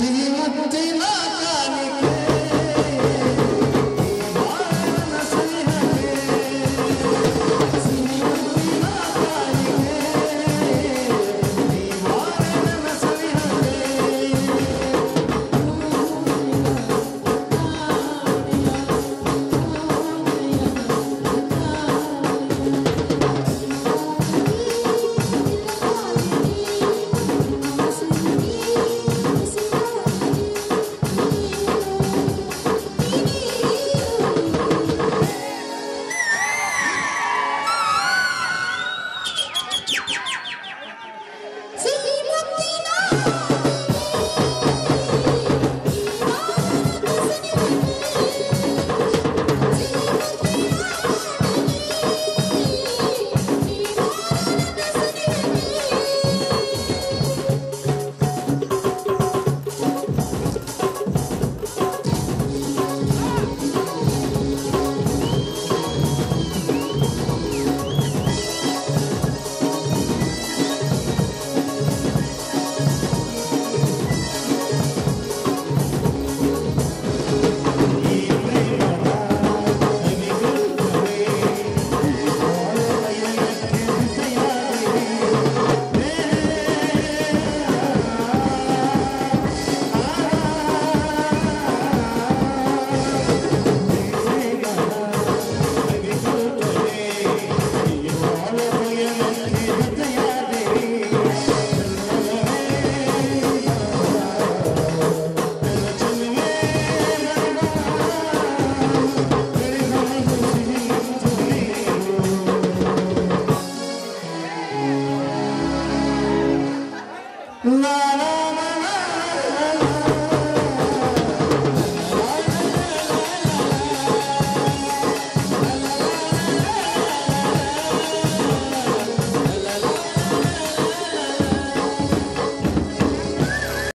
قيمت ما كان No.